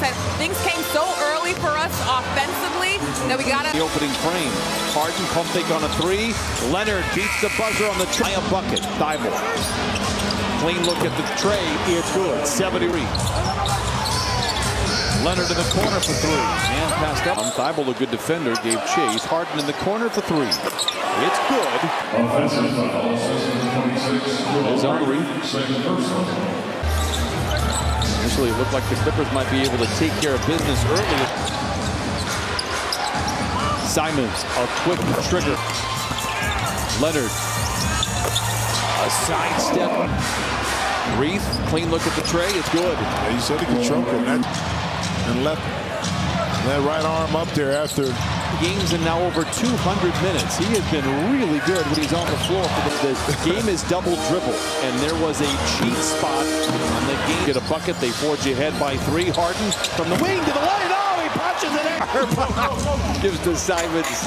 said things came so early for us offensively that we got to. The opening frame. Harden pump fake on a three. Leonard beats the buzzer on the try. A bucket. Thybulle. Clean look at the tray. It's good. 70 reach. Leonard in the corner for three. And passed up. Thybulle, a good defender, gave chase. Harden in the corner for three. It's good. Offensive foul, assistant 26. Is Henry. Initially, it looked like the Clippers might be able to take care of business early. Simons, a quick trigger. Leonard, a sidestep. Reath, clean look at the tray. It's good. Yeah, you said he could choke him. And left that right arm up there after. Games in now over 200 minutes. He has been really good when he's on the floor. The, the game is double dribble, and there was a cheat spot on the game. Get a bucket. They forge ahead by three. Harden from the wing to the line. Oh, he punches it in. Gives to Simons.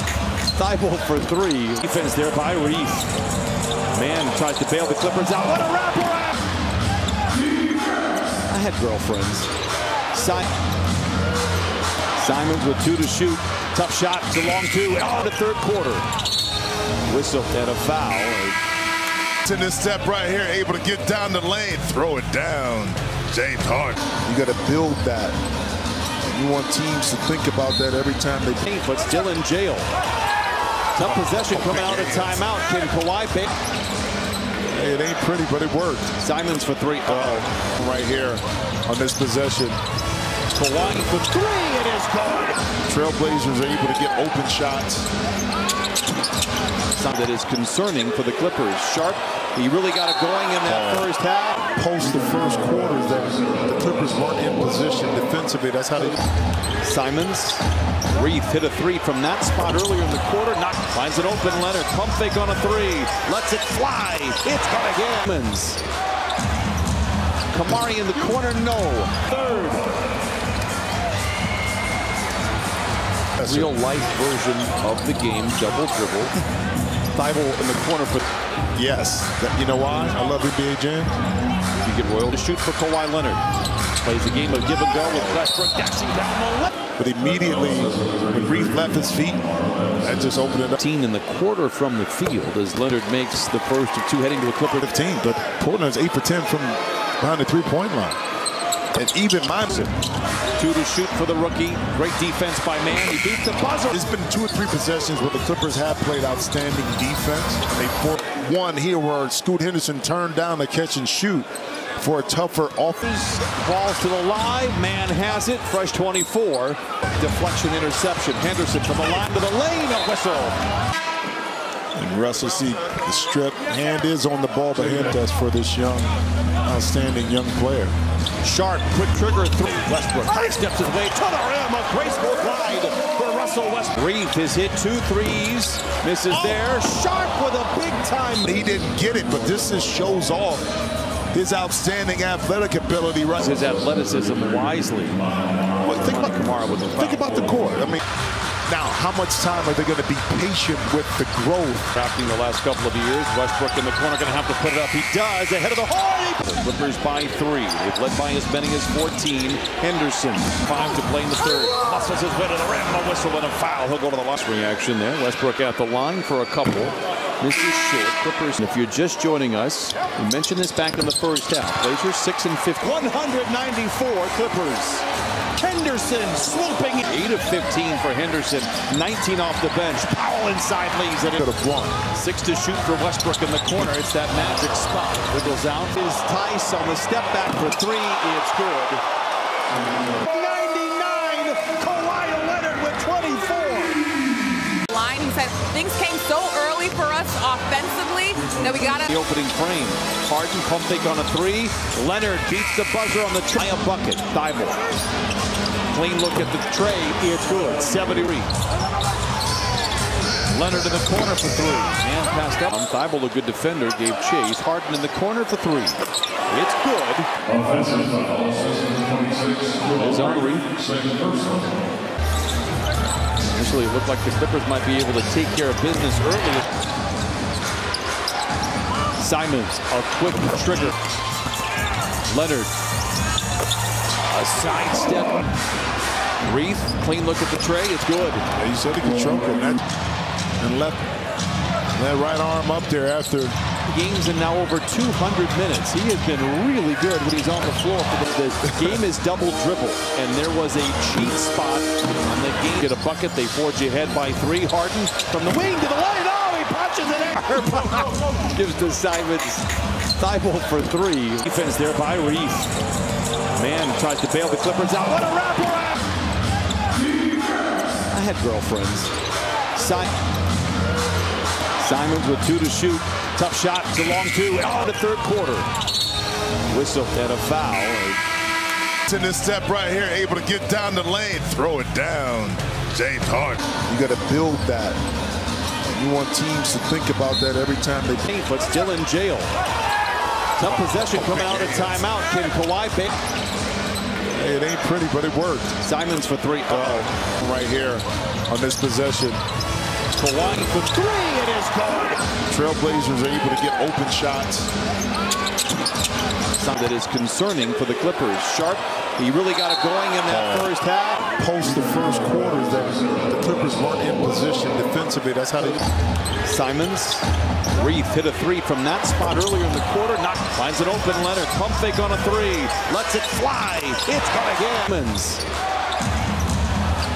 Thybulle for three. Defense there by Reath. Mann tries to bail the Clippers out. What a wraparound! I had girlfriends. Si Simons with two to shoot. Tough shot. It's a long two. On the third quarter. Whistle and a foul. In this step right here, able to get down the lane, throw it down. James Harden. You got to build that. You want teams to think about that every time they. Paint, but still in jail. Tough possession coming out of timeout. Can Kawhi bail? Hey, it ain't pretty, but it worked. Simons for three. Uh oh. Right here on this possession. Kawhi for three. It is good. Trailblazers are able to get open shots. Something that is concerning for the Clippers. Sharpe, he really got it going in that oh. first half. Post the first quarter, that the Clippers weren't in position defensively. That's how they. Simons, Reath hit a three from that spot earlier in the quarter. Knock, finds it open. Leonard pump fake on a three. Lets it fly. It's got again. Camara in the corner, no. Third. Real life version of the game, double dribble. Thybulle in the corner for Yes. That- you know why? I love NBA Jam. you get Royal to shoot for Kawhi Leonard. Plays a game of give and go with Westbrook dashing down the left. But immediately, when Reath left his feet, that just opened it up. 15 in the quarter from the field as Leonard makes the first of two heading to a Clipper 15, but Portland's 8 for 10 from behind the three-point line. And even mindset. Two to shoot for the rookie. Great defense by Mann. He beats the buzzer. There's been two or three possessions where the Clippers have played outstanding defense. They fought one here where Scoot Henderson turned down the catch and shoot for a tougher offense. Balls to the line. Mann has it. Fresh 24. Deflection interception. Henderson from the line to the lane. A whistle. And Russell see the strip hand is on the ball, but hand test for this young, outstanding young player. Sharpe. Quick trigger. Three. Westbrook high steps his way to the rim. A graceful glide for Russell Westbrook. Reath has hit two threes. Misses oh. there. Sharpe with a big time. He didn't get it, but this just shows off his outstanding athletic ability. Right. His athleticism wisely. But think about Camara with the Think about the court. I mean, now how much time are they going to be patient with the growth? Drafting the last couple of years. Westbrook in the corner going to have to put it up. He does. Ahead of the hole. The Clippers by three. They've led by as many as 14. Henderson, five to play in the third. Muscles his way to the rim. A whistle and a foul. He'll go to the last reaction there. Westbrook at the line for a couple. Misses short. Clippers. If you're just joining us, we mentioned this back in the first half. Blazers 6 and 50. 194 Clippers. Henderson swooping. 8 of 15 for Henderson. 19 off the bench. Powell inside leaves it. Could have won. Six to shoot for Westbrook in the corner. It's that magic spot. Wiggles out. Is Tice on the step back for three. It's good. 99. Kawhi Leonard with 24. line. He said things came so early for us offensively that we got The opening frame. Harden pump fake on a three. Leonard beats the buzzer on the try. A bucket. Thybulle. Clean look at the tray. It's good. 70 reach. Leonard in the corner for three. And passed up. Thybulle, a good defender, gave chase. Harden in the corner for three. It's good. Offensive foul, assistant 26. There's Henry. Second personal. Initially, it looked like the Clippers might be able to take care of business early. Simons, a quick trigger. Leonard A sidestep. Reath, clean look at the tray. It's good. Yeah, you said he could choke him. That, and left that right arm up there after. Games in now over 200 minutes. He has been really good when he's on the floor. The, the game is double dribble, and there was a cheat spot on the game. Get a bucket. They forge ahead by three. Harden from the wing to the line. Oh, he punches it in. Gives to Simons. Thybulle for three. Defense there by Reath. Mann tries to bail the Clippers out. What a wraparound! I had girlfriends. Si Simons with two to shoot. Tough shot. It's a long two. Oh, On the third quarter. Whistle and a foul. In this step right here, able to get down the lane, throw it down. James Harden. You got to build that. And you want teams to think about that every time they paint, but still in jail. Tough possession coming out of timeout. Can Kawhi? Hey, it ain't pretty, but it worked. Simons for three. Oh, right here on this possession. Kawhi for three. It is good. Trailblazers are able to get open shots. Something that is concerning for the Clippers. Sharpe, he really got it going in that first half. Post the first quarter, that the Clippers weren't in position defensively. That's how they. Simons, Reath hit a three from that spot earlier in the quarter. Not finds it open. Leonard pump fake on a three, lets it fly. It's gonna get Simons.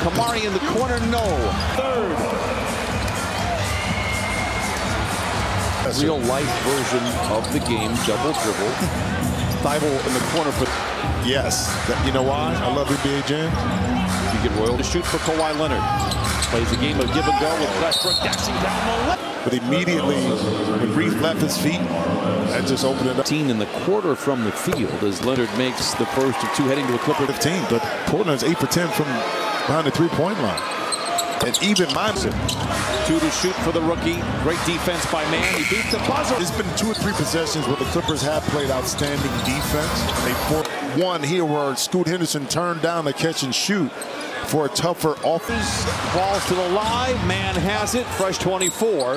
Camara in the corner, no. Third. real life version of the game, double dribble. Thybulle in the corner for. Yes. You know why? I love NBA Jam. You get Royal to shoot for Kawhi Leonard. Plays a game of give and go with Westbrook dashing down the left. But immediately, when Reath left his feet, that just opened it up. 15 in the quarter from the field as Leonard makes the first of two heading to the Clipper. 15, but Portland's 8 for 10 from behind the three-point line. And even Monson. Two to shoot for the rookie. Great defense by Mann. He beats the buzzer. There's been two or three possessions where the Clippers have played outstanding defense. They fought one here where Scoot Henderson turned down the catch and shoot for a tougher offense. Balls to the line. Mann has it. Fresh 24.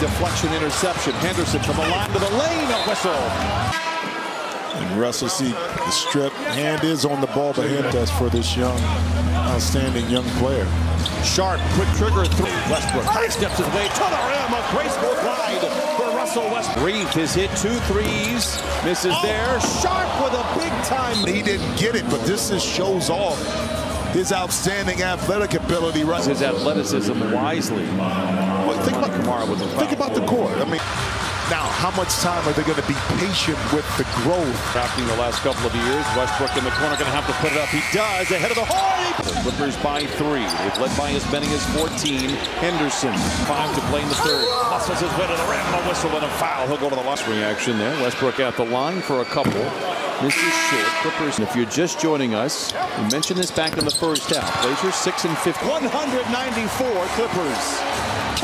Deflection interception. Henderson from the line to the lane. A whistle. And Russell see the strip. Hand is on the ball, but hand test for this young, outstanding young player. Sharpe, quick trigger three. Westbrook high steps his way to the rim. A graceful glide for Russell Westbrook. Reath has hit two threes. Misses oh. there. Sharpe with a big time. He didn't get it, but this just shows off his outstanding athletic ability. Right? His athleticism wisely. Well, think about Camara with the Think about the court. I mean. Now, how much time are they going to be patient with the growth? Happening the last couple of years. Westbrook in the corner going to have to put it up. He does. Ahead of the hole. The Clippers by three. They've led by as many as 14. Henderson, five to play in the third. Muscles his way to the rim. A whistle and a foul. He'll go to the last reaction there. Westbrook at the line for a couple. This is short. Clippers, if you're just joining us, we mentioned this back in the first half. Blazers 6 and 5. 194 Clippers.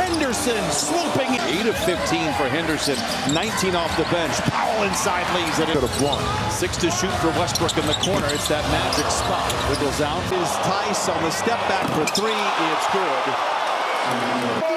Henderson swooping. 8 of 15 for Henderson. 19 off the bench. Powell inside leaves it. Could have won. Six to shoot for Westbrook in the corner. It's that magic spot. Wiggles out. Is Theis on the step back for three. It's good.